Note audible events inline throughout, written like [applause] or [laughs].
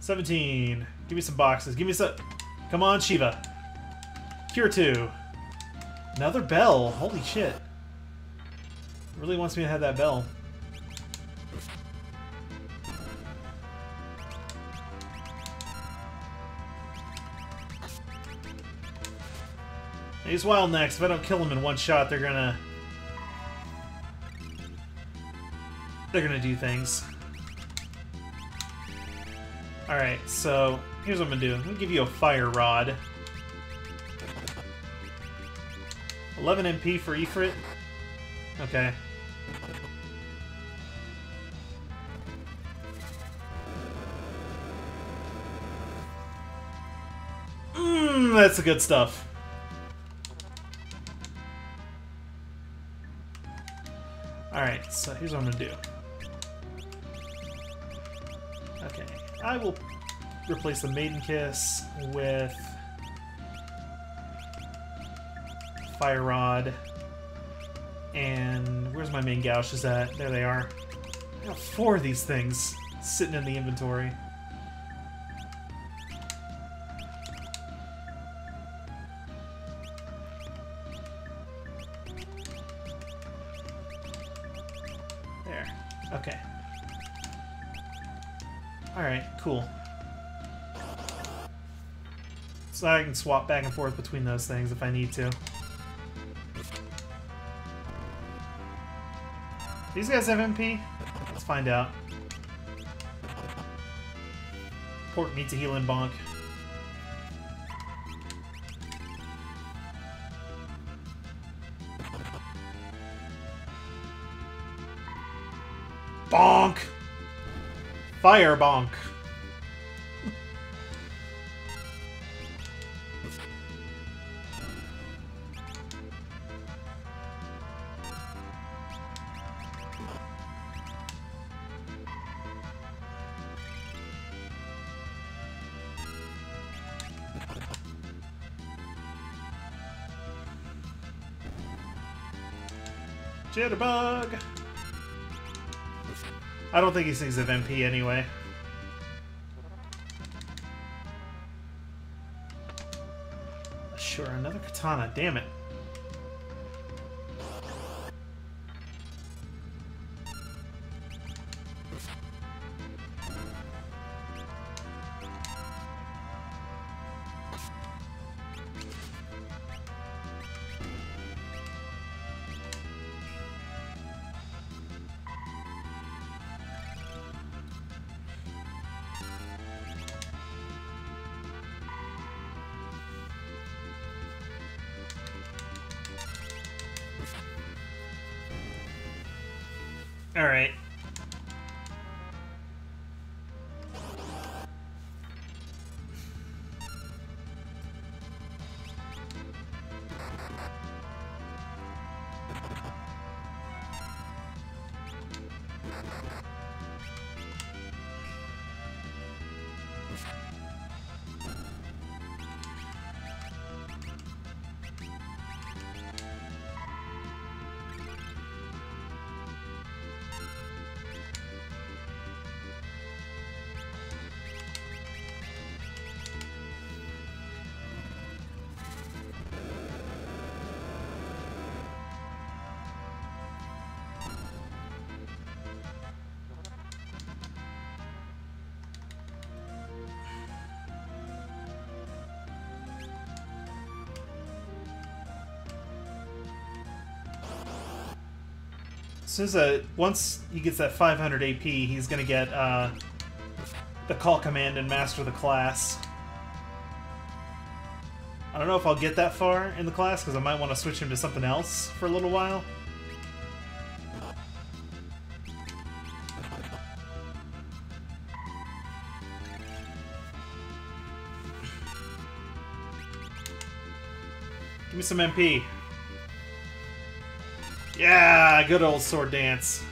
17. Give me some boxes. Give me some... Come on, Shiva. Cure 2. Another bell. Holy shit. Really wants me to have that bell. He's wild next. If I don't kill him in one shot, they're gonna... They're gonna do things. Alright, so here's what I'm gonna do. I'm gonna give you a fire rod. 11 MP for Ifrit. Okay. Mmm, that's the good stuff. Alright, so here's what I'm gonna do. I will replace the Maiden Kiss with Fire Rod. And where's my Main Gauches at? There they are. I got four of these things sitting in the inventory. So I can swap back and forth between those things if I need to. These guys have MP? Let's find out. Pork needs a healing bonk. Bonk! Fire bonk. Jitterbug! I don't think he sings of MP anyway. Sure, another katana, damn it. Alright. As soon as uh, once he gets that 500 AP, he's gonna get uh, the call command and master the class. I don't know if I'll get that far in the class because I might want to switch him to something else for a little while. Give me some MP. Yeah, good old sword dance.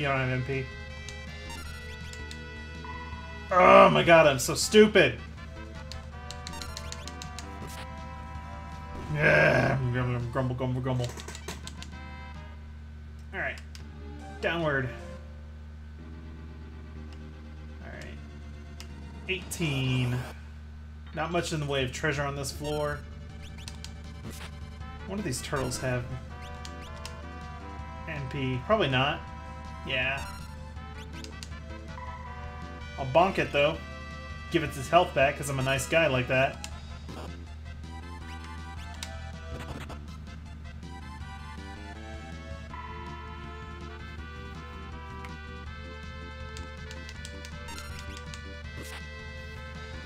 You don't have MP. Oh my god, I'm so stupid! Yeah, grumble, grumble, grumble, grumble. Alright. Downward. Alright. 18. Not much in the way of treasure on this floor. What do these turtles have? MP. Probably not. Yeah. I'll bonk it, though. Give it its health back, because I'm a nice guy like that.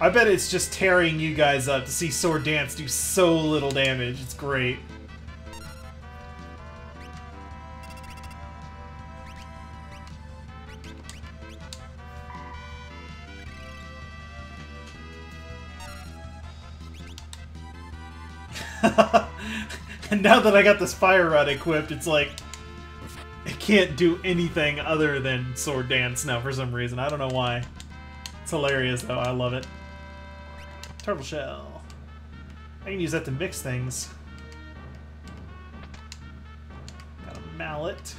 I bet it's just tearing you guys up to see Sword Dance do so little damage. It's great. [laughs] and now that I got this fire rod equipped, it's like it can't do anything other than sword dance now for some reason. I don't know why. It's hilarious though. I love it. Turtle shell. I can use that to mix things. Got a mallet.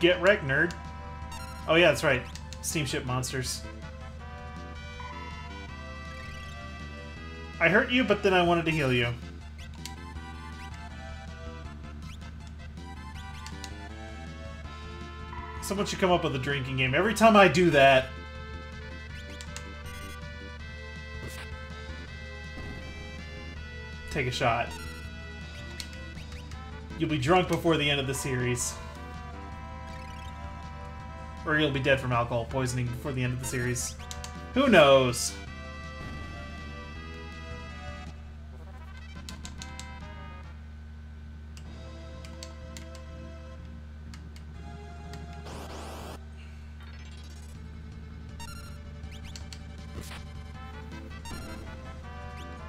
Get wrecked, nerd. Oh yeah, that's right. Steamship monsters. I hurt you, but then I wanted to heal you. Someone should come up with a drinking game. Every time I do that... Take a shot. You'll be drunk before the end of the series. Or you'll be dead from alcohol poisoning before the end of the series. Who knows?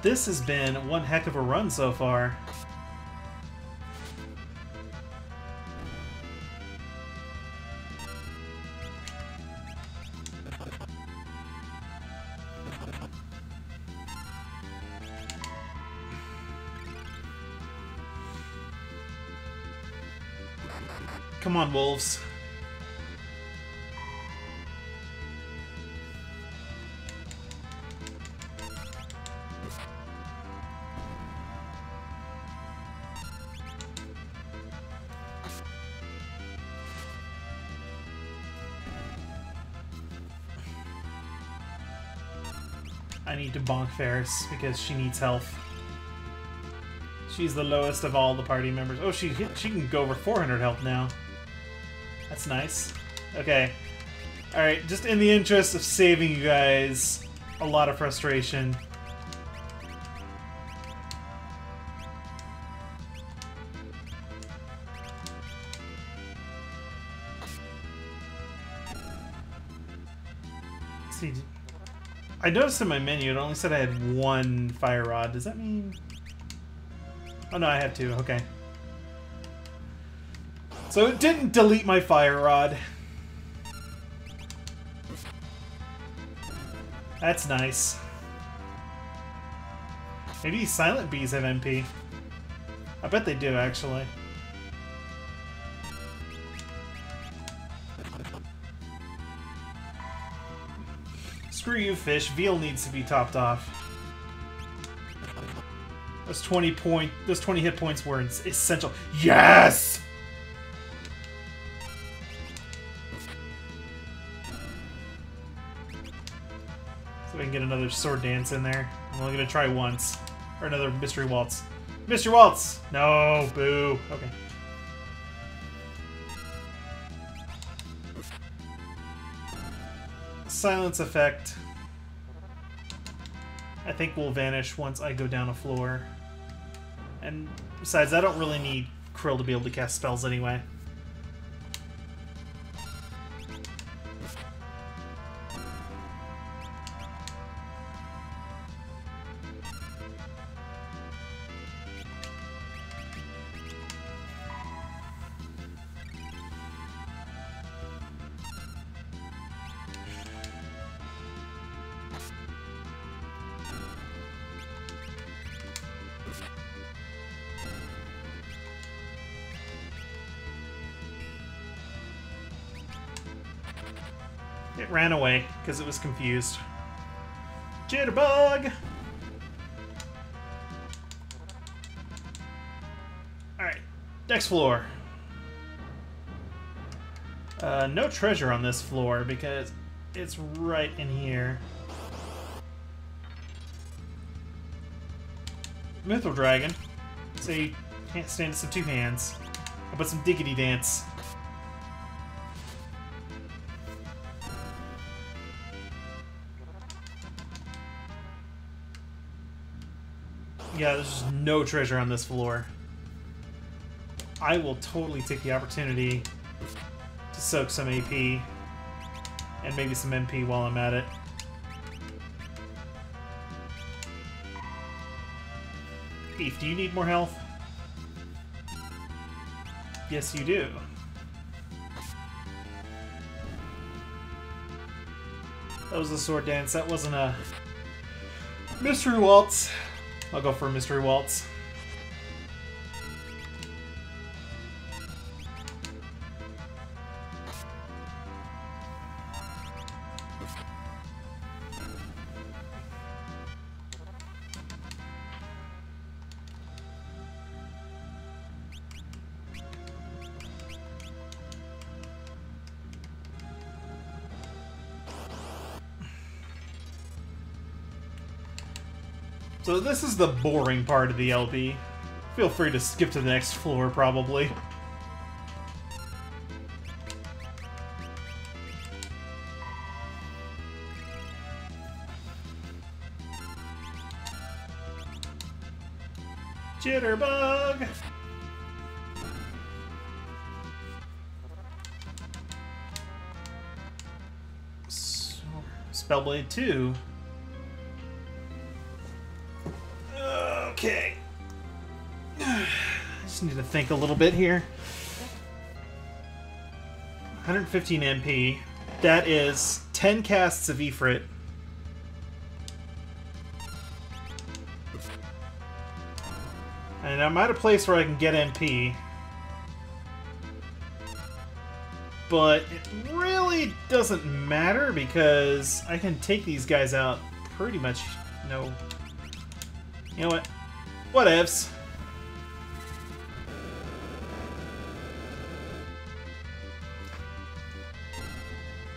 This has been one heck of a run so far. Come on, wolves. I need to bonk Ferris because she needs health. She's the lowest of all the party members. Oh, she she can go over 400 health now. That's nice. Okay. Alright, just in the interest of saving you guys a lot of frustration. see. I noticed in my menu it only said I had one fire rod. Does that mean... Oh no, I have two. Okay. So it didn't delete my fire rod. That's nice. Maybe silent bees have MP. I bet they do, actually. Screw you, fish. Veal needs to be topped off. Those 20 point, those 20 hit points were essential. Yes! Another sword dance in there. I'm only gonna try once. Or another mystery waltz. Mystery waltz! No, boo. Okay. Silence effect. I think will vanish once I go down a floor. And besides, I don't really need Krill to be able to cast spells anyway. It ran away because it was confused. Jitterbug! Alright, next floor. Uh, no treasure on this floor because it's right in here. Mythril Dragon. Say, can't stand some two hands. How about some diggity dance? Yeah, there's no treasure on this floor. I will totally take the opportunity to soak some AP and maybe some MP while I'm at it. Beef, do you need more health? Yes, you do. That was a sword dance. That wasn't a mystery waltz. I'll go for a mystery waltz. So this is the boring part of the LB. Feel free to skip to the next floor, probably. Jitterbug! Spellblade 2. Okay. I [sighs] just need to think a little bit here. 115 MP. That is 10 casts of Ifrit. And I'm at a place where I can get MP. But it really doesn't matter because I can take these guys out pretty much no... You know what? Whatevs.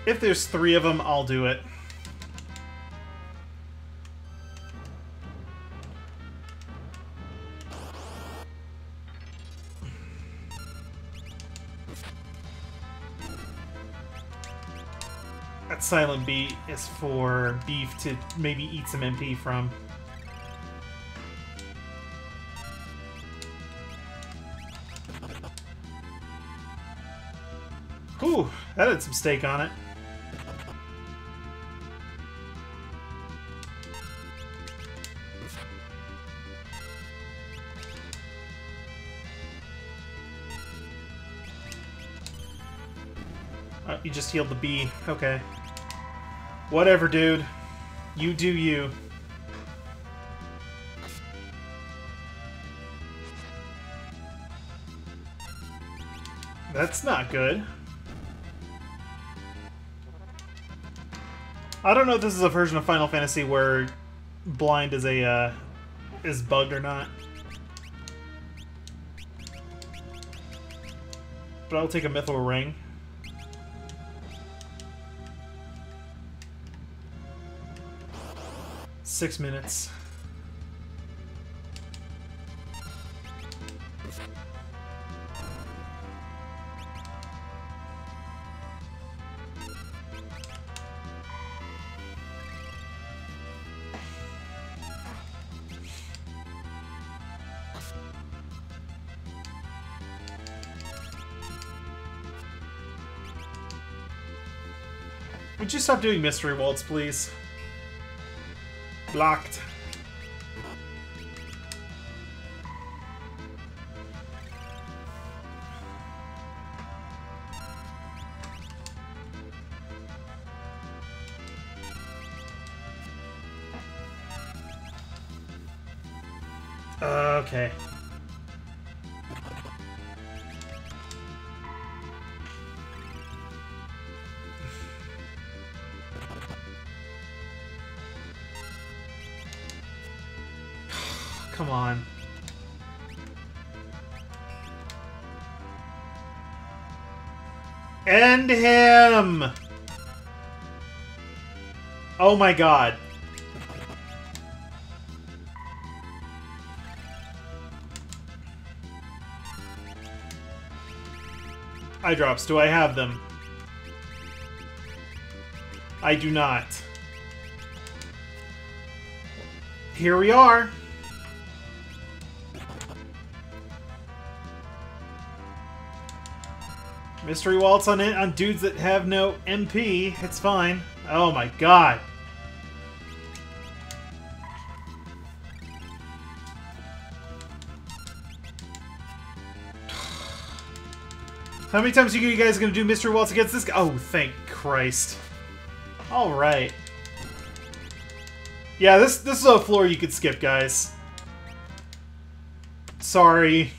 If there's three of them, I'll do it. That silent beat is for beef to maybe eat some MP from. That had some steak on it. Uh, you just healed the bee. Okay. Whatever, dude. You do you. That's not good. I don't know if this is a version of Final Fantasy where blind is a uh, is bugged or not. But I'll take a Mythril Ring. Six minutes. Would you stop doing mystery waltz, please? Blocked. Uh, okay. End him! Oh my god. Eye drops, do I have them? I do not. Here we are. Mystery waltz on it on dudes that have no MP. It's fine. Oh my god. [sighs] How many times are you guys gonna do Mystery Waltz against this guy? Oh, thank Christ. Alright. Yeah, this this is a floor you could skip, guys. Sorry.